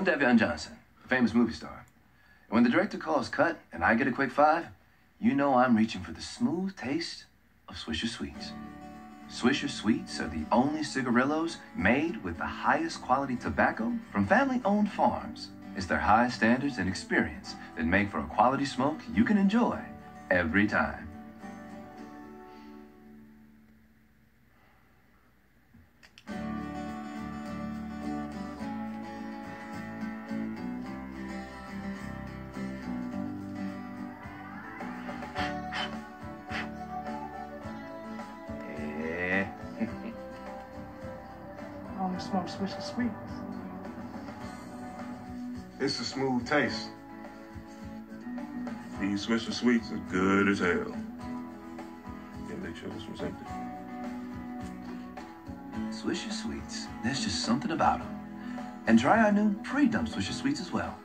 I'm Davion Johnson, a famous movie star. And when the director calls cut and I get a quick five, you know I'm reaching for the smooth taste of Swisher Sweets. Swisher Sweets are the only cigarillos made with the highest quality tobacco from family-owned farms. It's their high standards and experience that make for a quality smoke you can enjoy every time. I only smoke Swisher Sweets. It's a smooth taste. These Swisher Sweets are good as hell. Can make sure this one's empty. Swisher Sweets, there's just something about them. And try our new pre-dump Swisher Sweets as well.